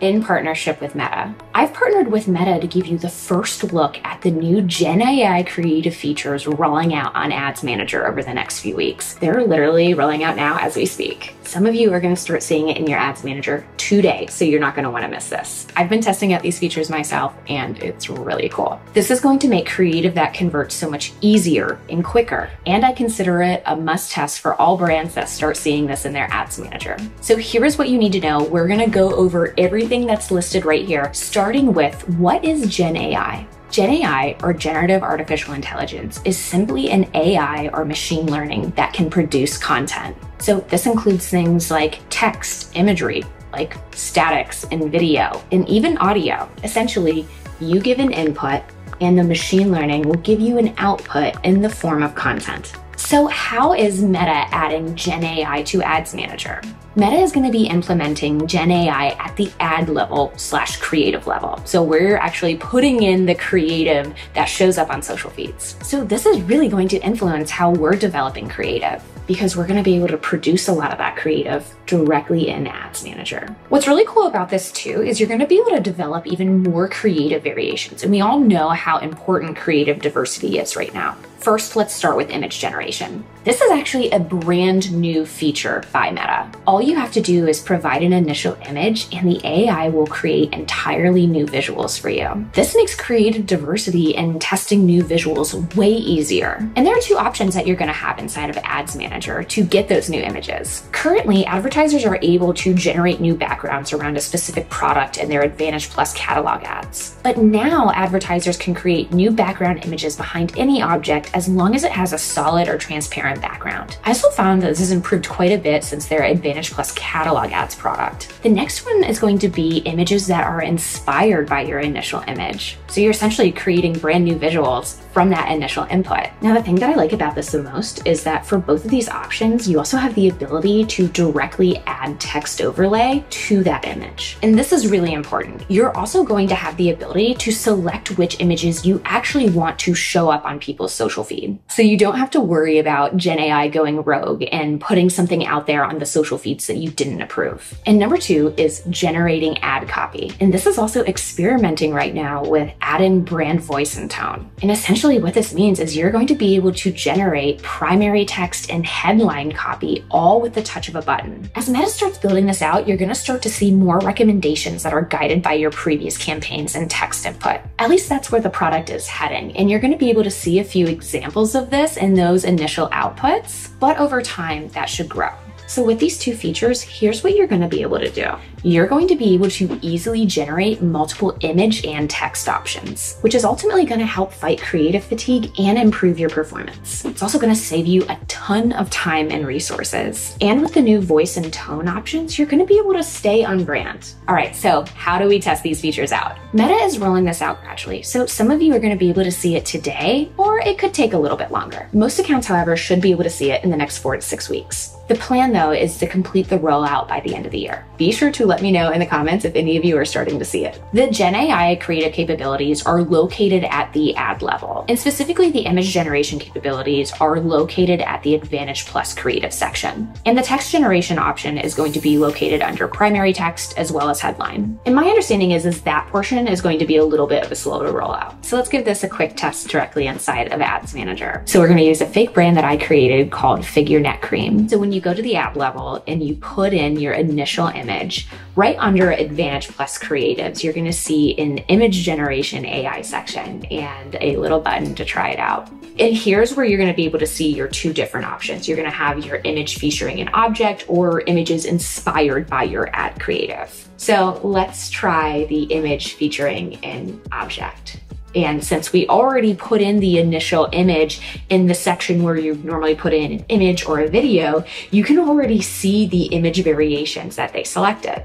in partnership with Meta. I've partnered with Meta to give you the first look at the new Gen AI creative features rolling out on Ads Manager over the next few weeks. They're literally rolling out now as we speak. Some of you are going to start seeing it in your Ads Manager today, so you're not going to want to miss this. I've been testing out these features myself, and it's really cool. This is going to make creative that converts so much easier and quicker, and I consider it a must test for all brands that start seeing this in their Ads Manager. So here is what you need to know. We're going to go over everything that's listed right here, starting with what is Gen AI? Gen AI, or generative artificial intelligence, is simply an AI or machine learning that can produce content. So this includes things like text, imagery, like statics and video, and even audio. Essentially, you give an input and the machine learning will give you an output in the form of content. So how is Meta adding Gen AI to Ads Manager? Meta is going to be implementing Gen AI at the ad level slash creative level. So we're actually putting in the creative that shows up on social feeds. So this is really going to influence how we're developing creative because we're going to be able to produce a lot of that creative directly in Ads Manager. What's really cool about this too is you're going to be able to develop even more creative variations. And we all know how important creative diversity is right now. First, let's start with image generation. This is actually a brand new feature by Meta. All you have to do is provide an initial image and the AI will create entirely new visuals for you. This makes creative diversity and testing new visuals way easier. And there are two options that you're gonna have inside of Ads Manager to get those new images. Currently, advertisers are able to generate new backgrounds around a specific product in their Advantage Plus catalog ads. But now advertisers can create new background images behind any object as long as it has a solid or transparent background. I also found that this has improved quite a bit since their Advantage Plus catalog ads product. The next one is going to be images that are inspired by your initial image. So you're essentially creating brand new visuals from that initial input. Now, the thing that I like about this the most is that for both of these options, you also have the ability to directly add text overlay to that image. And this is really important. You're also going to have the ability to select which images you actually want to show up on people's social feed. So you don't have to worry about Gen AI going rogue and putting something out there on the social feeds that you didn't approve. And number two is generating ad copy. And this is also experimenting right now with adding brand voice and tone. And essentially what this means is you're going to be able to generate primary text and headline copy all with the touch of a button. As Meta starts building this out, you're going to start to see more recommendations that are guided by your previous campaigns and text input. At least that's where the product is heading. And you're going to be able to see a few examples of this in those initial outputs outputs, but over time that should grow. So with these two features, here's what you're going to be able to do. You're going to be able to easily generate multiple image and text options, which is ultimately going to help fight creative fatigue and improve your performance. It's also going to save you a ton of time and resources. And with the new voice and tone options, you're going to be able to stay on brand. All right, so how do we test these features out? Meta is rolling this out gradually, so some of you are going to be able to see it today, or it could take a little bit longer. Most accounts, however, should be able to see it in the next four to six weeks. The plan, though, is to complete the rollout by the end of the year. Be sure to let me know in the comments if any of you are starting to see it. The Gen AI creative capabilities are located at the ad level, and specifically the image generation capabilities are located at the Advantage Plus creative section. And the text generation option is going to be located under primary text as well as headline. And my understanding is, is that portion is going to be a little bit of a slow to roll. So let's give this a quick test directly inside of Ads Manager. So we're going to use a fake brand that I created called Figure Neck Cream. So when you you go to the ad level and you put in your initial image, right under Advantage Plus Creatives, you're going to see an image generation AI section and a little button to try it out. And here's where you're going to be able to see your two different options. You're going to have your image featuring an object or images inspired by your ad creative. So let's try the image featuring an object. And since we already put in the initial image in the section where you normally put in an image or a video, you can already see the image variations that they selected.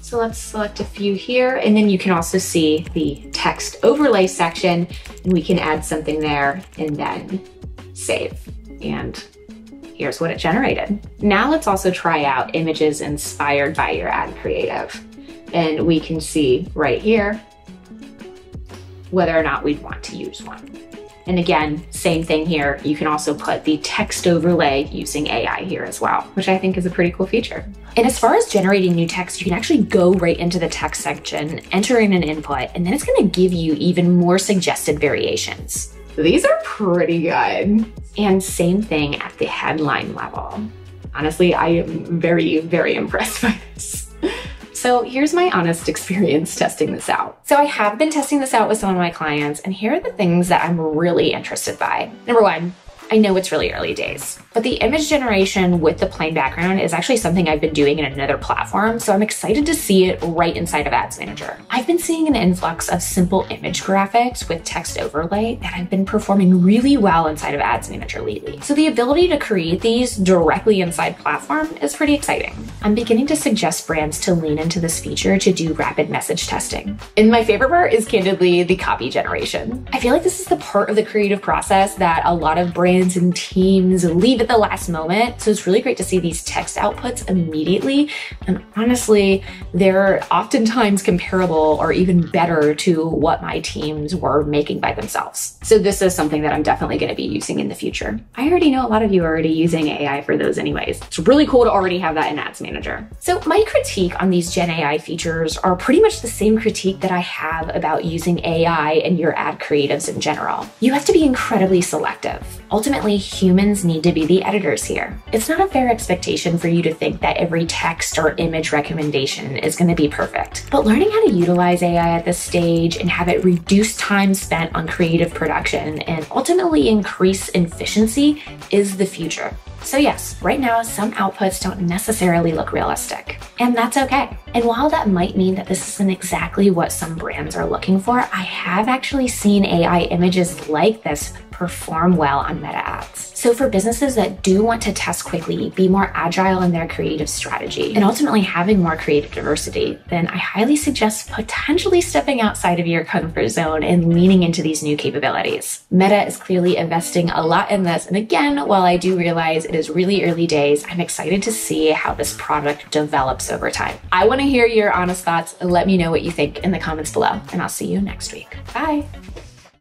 So let's select a few here and then you can also see the text overlay section and we can add something there and then save. And here's what it generated. Now let's also try out images inspired by your ad creative. And we can see right here whether or not we'd want to use one. And again, same thing here. You can also put the text overlay using AI here as well, which I think is a pretty cool feature. And as far as generating new text, you can actually go right into the text section, enter in an input, and then it's gonna give you even more suggested variations. These are pretty good. And same thing at the headline level. Honestly, I am very, very impressed by this. So here's my honest experience testing this out. So I have been testing this out with some of my clients, and here are the things that I'm really interested by. Number one, I know it's really early days, but the image generation with the plain background is actually something I've been doing in another platform, so I'm excited to see it right inside of Ads Manager. I've been seeing an influx of simple image graphics with text overlay that have been performing really well inside of Ads Manager lately. So the ability to create these directly inside platform is pretty exciting. I'm beginning to suggest brands to lean into this feature to do rapid message testing. And my favorite part is candidly the copy generation. I feel like this is the part of the creative process that a lot of brands brands and teams leave at the last moment. So it's really great to see these text outputs immediately. And honestly, they're oftentimes comparable or even better to what my teams were making by themselves. So this is something that I'm definitely going to be using in the future. I already know a lot of you are already using AI for those anyways. It's really cool to already have that in Ads Manager. So my critique on these Gen AI features are pretty much the same critique that I have about using AI in your ad creatives in general. You have to be incredibly selective. Ultimately, humans need to be the editors here. It's not a fair expectation for you to think that every text or image recommendation is going to be perfect. But learning how to utilize AI at this stage and have it reduce time spent on creative production and ultimately increase efficiency is the future. So, yes, right now, some outputs don't necessarily look realistic, and that's okay. And while that might mean that this isn't exactly what some brands are looking for, I have actually seen AI images like this perform well on meta ads. So, for businesses that do want to test quickly, be more agile in their creative strategy, and ultimately having more creative diversity, then I highly suggest potentially stepping outside of your comfort zone and leaning into these new capabilities. Meta is clearly investing a lot in this. And again, while I do realize it is really early days, I'm excited to see how this product develops over time. I want to hear your honest thoughts let me know what you think in the comments below. And I'll see you next week. Bye.